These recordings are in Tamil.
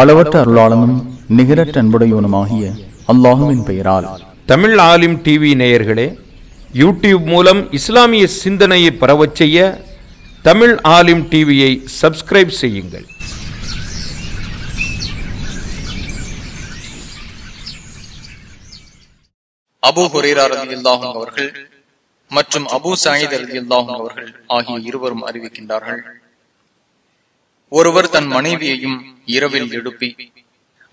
அளவற்ற அருளாளனும் நிகரற்ற அன்புடையவனுமாகிய அல்லாஹுவின் பெயரால். தமிழ் ஆலிம் டிவி நேயர்களே யூடியூப் மூலம் இஸ்லாமிய சிந்தனையை பரவச் செய்ய தமிழ் ஆலிம் டிவியை சப்ஸ்கிரைப் செய்யுங்கள். அபு ஹுரேரா ரலியல்லாஹு அவர்கள் மற்றும் அபு சயீத் ரலியல்லாஹு அவர்கள் ஆகிய இருவரும் அறிவிக்கின்றார்கள். ஒருவர் தன் மனைவியையும் இரவில் எழுப்பி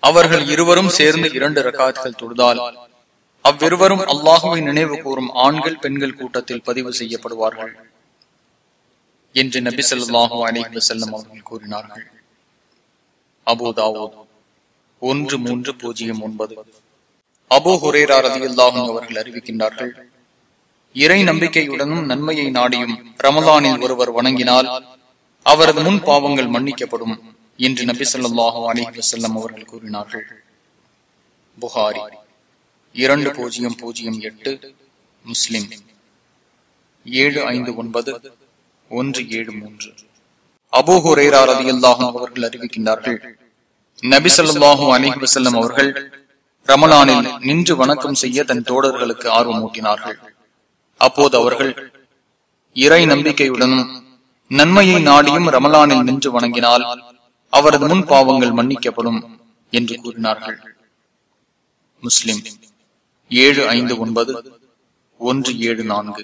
அவர்கள் இருவரும் சேர்ந்து இரண்டு ரகாத்கள் தொழுதால் அவ்விருவரும் அல்லாஹுவை நினைவு கூறும் ஆண்கள் பெண்கள் கூட்டத்தில் பதிவு செய்யப்படுவார்கள் என்று நபி ஸல்லல்லாஹு அலைஹி செல்லம் அவர்கள் கூறினார்கள். அபுதாவோ ஒன்று மூன்று பூஜ்ஜியம் ஒன்பது. அபு ஹுரேரா ரதியுல்லாஹும் அவர்கள் அறிவிக்கின்றார்கள் இறை நம்பிக்கையுடனும் நன்மையை நாடியும் ரமலானில் ஒருவர் வணங்கினால் அவரது முன் பாவங்கள் மன்னிக்கப்படும் என்று நபி சொல்லாஹு அலைஹி வசல்லம் அவர்கள் கூறினார்கள். புகாரி இரண்டு பூஜ்ஜியம் பூஜ்ஜியம் எட்டு முஸ்லிம் ஏழு ஐந்து ஒன்பது ஒன்று ஏழு மூன்று. அபூ ஹுரேரா ரலியல்லாஹு அவர்கள் அறிவிக்கின்றார்கள் நபி ஸல்லல்லாஹு அலைஹி வசல்லம் அவர்கள் ரமலானில் நின்று வணக்கம் செய்ய தன் தோழர்களுக்கு ஆர்வமூட்டினார்கள். அப்போது அவர்கள் இறை நம்பிக்கையுடனும் நன்மையை நாடியும் ரமலானில் நின்று வணங்கினால் அவரது முன் பாவங்கள் மன்னிக்கப்படும் என்று கூறினார்கள். முஸ்லிம் ஏழு ஐந்து ஒன்பது ஒன்று ஏழு நான்கு.